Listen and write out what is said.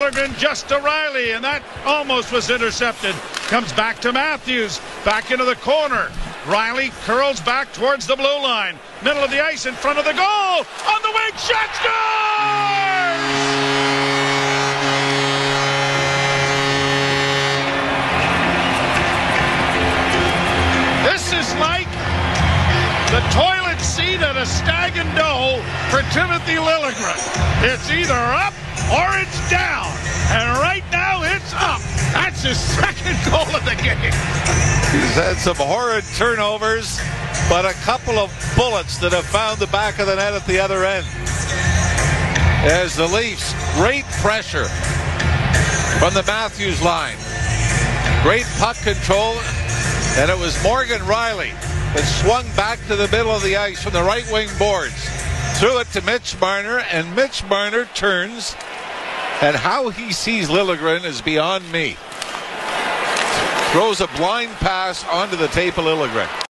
Liljegren just to Rielly, and that almost was intercepted. Comes back to Matthews, back into the corner. Rielly curls back towards the blue line. Middle of the ice in front of the goal. On the wing, shot scores! This is like the toilet seat at a stag and doe for Timothy Liljegren. It's either up or his second goal of the game. He's had some horrid turnovers, but a couple of bullets that have found the back of the net at the other end. As the Leafs, great pressure from the Matthews line. Great puck control, and it was Morgan Rielly that swung back to the middle of the ice from the right wing boards. Threw it to Mitch Marner, and Mitch Marner turns and how he sees Liljegren is beyond me. Throws a blind pass onto the tape of Liljegren.